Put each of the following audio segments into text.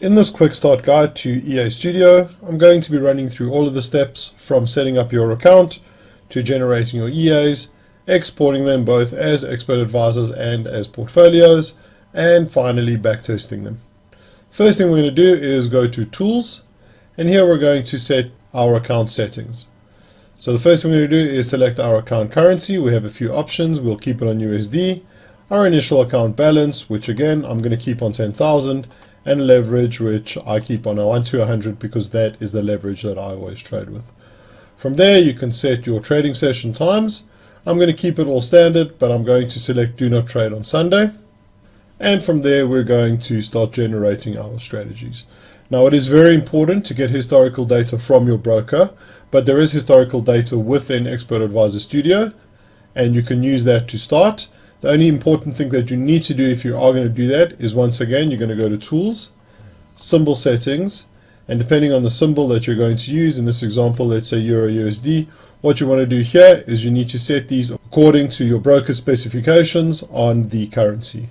In this quick start guide to EA Studio, I'm going to be running through all of the steps from setting up your account to generating your EAs, exporting them both as expert advisors and as portfolios, and finally backtesting them. First thing we're going to do is go to Tools, and here we're going to set our account settings. So the first thing we're going to do is select our account currency. We have a few options. We'll keep it on USD. Our initial account balance, which again, I'm going to keep on 10,000 and leverage, which I keep on a 1 to 100 because that is the leverage that I always trade with. From there, you can set your trading session times. I'm going to keep it all standard, but I'm going to select do not trade on Sunday. And from there, we're going to start generating our strategies. Now, it is very important to get historical data from your broker, but there is historical data within Expert Advisor Studio, and you can use that to start. The only important thing that you need to do if you are going to do that is once again, you're going to go to Tools, Symbol Settings, and depending on the symbol that you're going to use, in this example, let's say Euro USD, what you want to do here is you need to set these according to your broker specifications on the currency.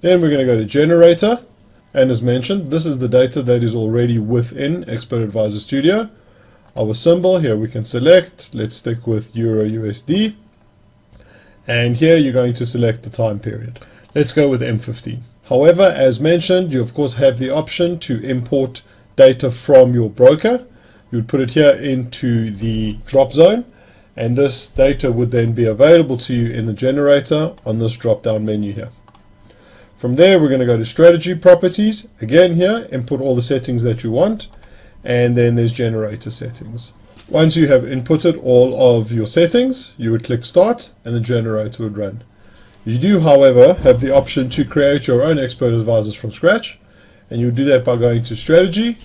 Then we're going to go to Generator, and as mentioned, this is the data that is already within Expert Advisor Studio. Our symbol here we can select, let's stick with Euro USD. And here you're going to select the time period. Let's go with M15. However, as mentioned, you of course have the option to import data from your broker. You would put it here into the drop zone and this data would then be available to you in the generator on this drop down menu here. From there, we're going to go to strategy properties. Again here, input all the settings that you want. And then there's generator settings. Once you have inputted all of your settings, you would click Start and the generator would run. You do, however, have the option to create your own expert advisors from scratch, and you do that by going to Strategy,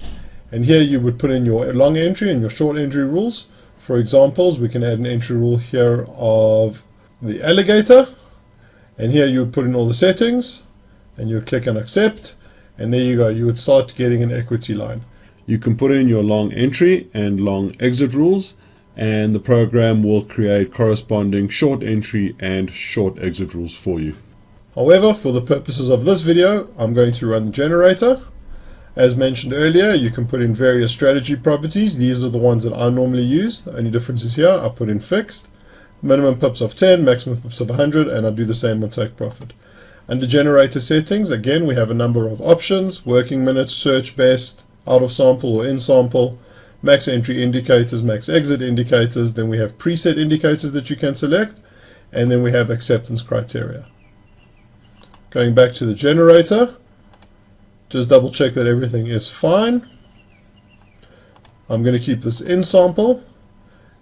and here you would put in your long entry and your short entry rules. For examples, we can add an entry rule here of the alligator, and here you would put in all the settings, and you would click on Accept, and there you go, you would start getting an equity line. You can put in your long entry and long exit rules and the program will create corresponding short entry and short exit rules for you. However, for the purposes of this video, I'm going to run the generator. As mentioned earlier, you can put in various strategy properties. These are the ones that I normally use. The only difference is here, I put in fixed, minimum pips of 10, maximum pips of 100, and I do the same on take profit. Under generator settings, again, we have a number of options, working minutes, search best, out of sample or in sample, max entry indicators, max exit indicators, then we have preset indicators that you can select, and then we have acceptance criteria. Going back to the generator, just double check that everything is fine. I'm going to keep this in sample,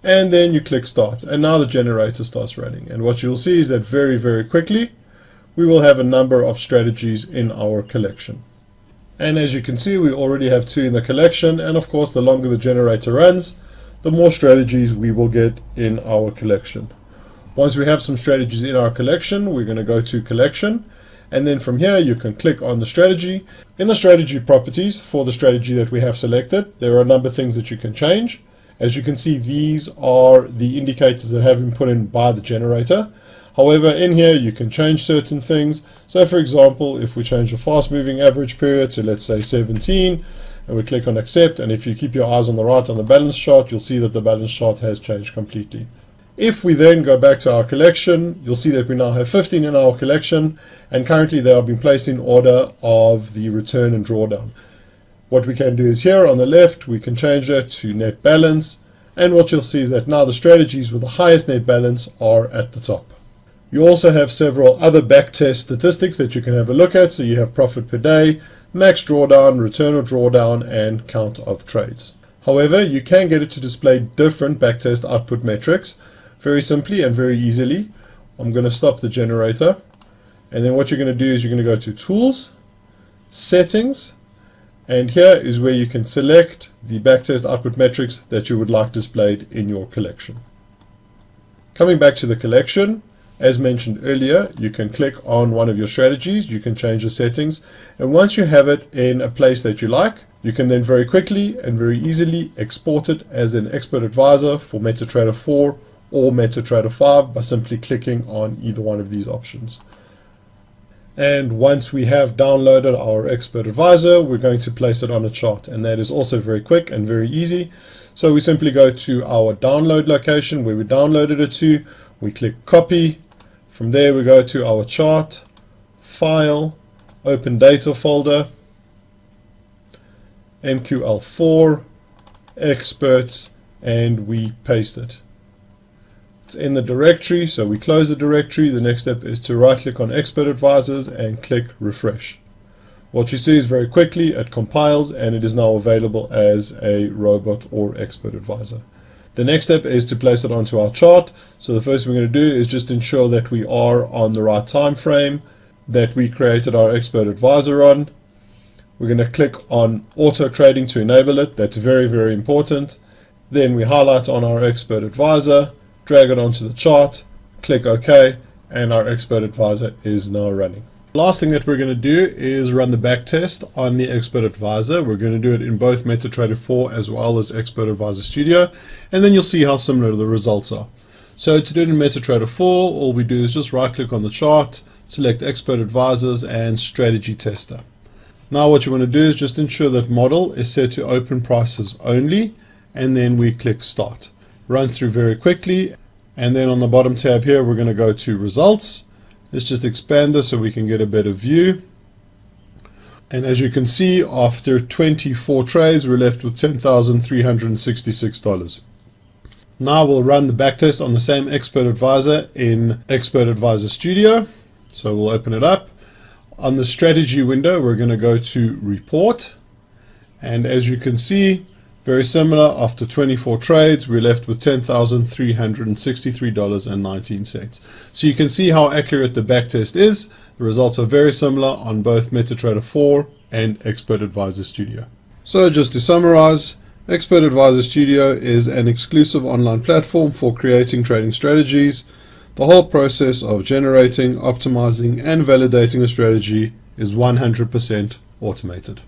and then you click start, and now the generator starts running. And what you'll see is that very, very quickly, we will have a number of strategies in our collection. And as you can see, we already have two in the collection. And of course, the longer the generator runs, the more strategies we will get in our collection. Once we have some strategies in our collection, we're going to go to collection. And then from here, you can click on the strategy. In the strategy properties for the strategy that we have selected, there are a number of things that you can change. As you can see, these are the indicators that have been put in by the generator. However, in here you can change certain things. So for example, if we change the fast moving average period to let's say 17, and we click on accept, and if you keep your eyes on the right on the balance chart, you'll see that the balance chart has changed completely. If we then go back to our collection, you'll see that we now have 15 in our collection, and currently they have been placed in order of the return and drawdown. What we can do is here on the left, we can change it to net balance, and what you'll see is that now the strategies with the highest net balance are at the top. You also have several other backtest statistics that you can have a look at. So you have profit per day, max drawdown, return or drawdown, and count of trades. However, you can get it to display different backtest output metrics very simply and very easily. I'm going to stop the generator. And then what you're going to do is you're going to go to Tools, Settings, and here is where you can select the backtest output metrics that you would like displayed in your collection. Coming back to the collection, as mentioned earlier, you can click on one of your strategies, you can change the settings, and once you have it in a place that you like, you can then very quickly and very easily export it as an expert advisor for MetaTrader 4 or MetaTrader 5 by simply clicking on either one of these options. And once we have downloaded our Expert Advisor, we're going to place it on a chart. And that is also very quick and very easy. So we simply go to our download location where we downloaded it to. We click copy. From there we go to our chart, file, open data folder, MQL4, experts, and we paste it. It's in the directory, so we close the directory. The next step is to right click on Expert Advisors and click Refresh. What you see is very quickly it compiles and it is now available as a robot or expert advisor. The next step is to place it onto our chart. So the first thing we're going to do is just ensure that we are on the right time frame that we created our expert advisor on. We're going to click on auto trading to enable it. That's very, very important. Then we highlight on our expert advisor drag it onto the chart, click OK, and our expert advisor is now running. Last thing that we're going to do is run the back test on the Expert Advisor. We're going to do it in both MetaTrader 4 as well as Expert Advisor Studio, and then you'll see how similar the results are. So to do it in MetaTrader 4, all we do is just right click on the chart, select Expert Advisors and Strategy Tester. Now what you want to do is just ensure that model is set to open prices only, and then we click Start. Runs through very quickly, and then on the bottom tab here, we're going to go to results. Let's just expand this so we can get a better view. And as you can see, after 24 trades, we're left with $10,366. Now we'll run the backtest on the same Expert Advisor in Expert Advisor Studio. So we'll open it up. On the strategy window, we're going to go to report. And as you can see, very similar, after 24 trades, we're left with $10,363.19. So you can see how accurate the backtest is. The results are very similar on both MetaTrader 4 and Expert Advisor Studio. So just to summarize, Expert Advisor Studio is an exclusive online platform for creating trading strategies. The whole process of generating, optimizing, and validating a strategy is 100% automated.